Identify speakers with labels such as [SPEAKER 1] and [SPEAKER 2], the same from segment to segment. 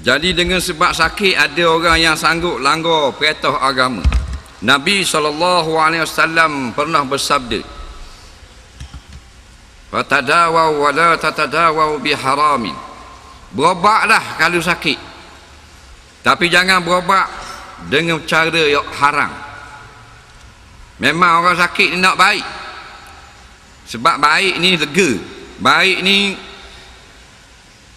[SPEAKER 1] jadi dengan sebab sakit ada orang yang sanggup langgar perintah agama. Nabi SAW pernah bersabda Fatadawau wa la tatadawau biharamin Berobatlah kalau sakit. Tapi jangan berobat dengan cara yang haram. Memang orang sakit ni nak baik. Sebab baik ni lega. Baik ni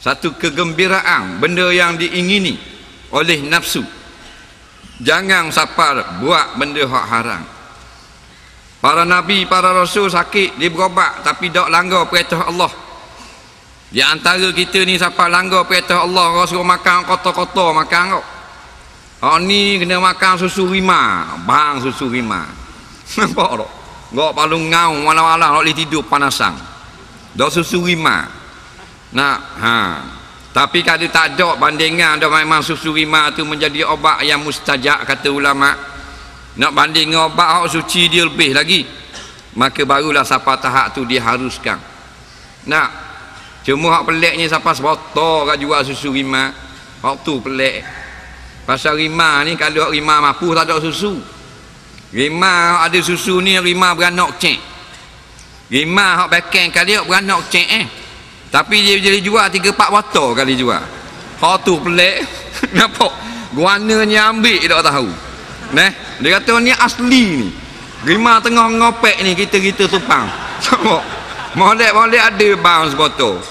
[SPEAKER 1] Satu kegembiraan Benda yang diingini oleh nafsu Jangan siapa buat benda hak haram Para Nabi, para Rasul sakit, dia berobat tapi tak langgar perintah Allah. Di antara kita ni siapa langgar perintah Allah, orang suruh makan kotor-kotor makan kau. Oh ni kena makan susu rima, bang susu rima. Nampak tak? Gak paling ngau malam-malam nak boleh tidur panasan. Dak susu rima. Nah, ha. Tapi kalau tak ada bandingan dah memang susu rima tu menjadi obat yang mustajab kata ulama' nak banding dengan obat hak suci dia lebih lagi. Maka barulah siapa tahap tu diharuskan. Nak cuma hak peliknya siapa sebotol kan jual susu rima. Hak tu pelik. Pasal rima ni kalau rima mampu tak ada susu. Rima ada susu ni rima beranak cek. Rima hak beken kali beranak cek eh tapi dia jadi jual 3 4 botol kali jual hak tu pelik nampak guananya ambil tak tahu Neh, dia kata ni asli ni. Rima tengah ngopek ni kita-kita tupang. Tengok. Molek-molek ada bang sebotol.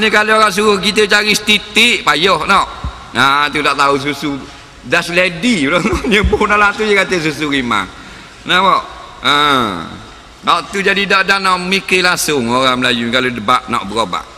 [SPEAKER 1] Ni kalau orang suruh kita cari setitik payah nak. Nah, tu tak tahu susu das lady nyebut dalam tu dia kata susu rima. Nampak? Ha. Waktu jadi dak nak mikir langsung orang Melayu kalau debat nak berobat.